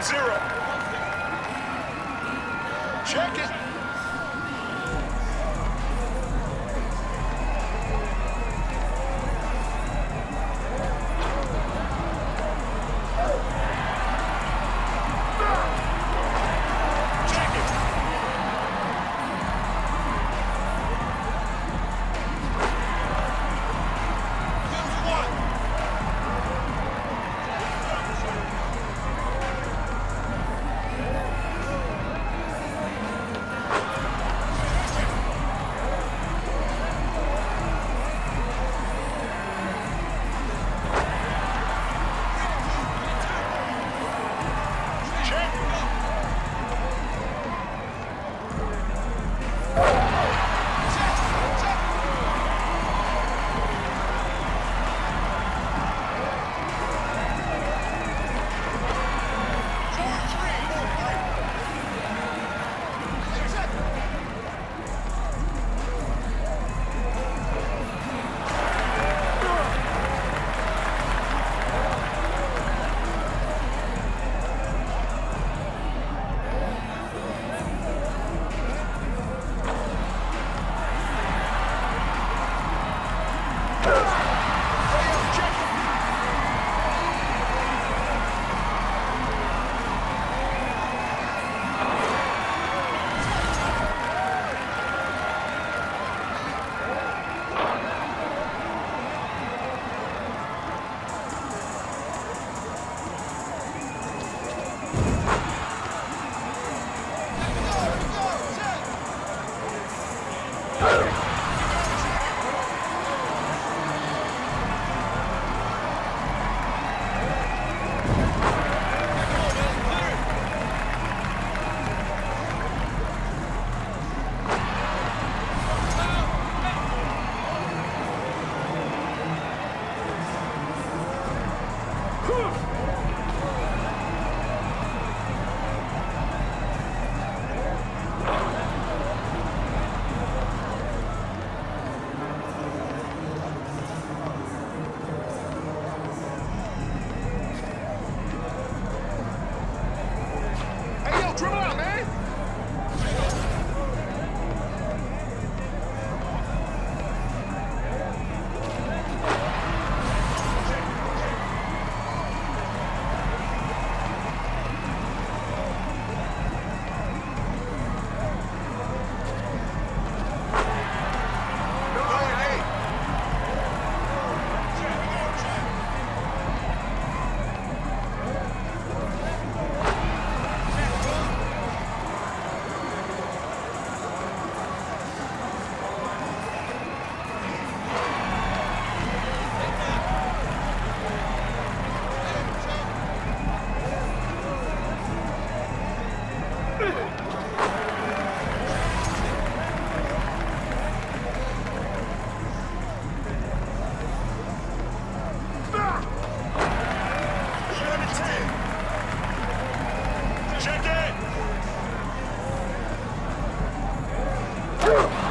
ground zero. Check it. Hey, Check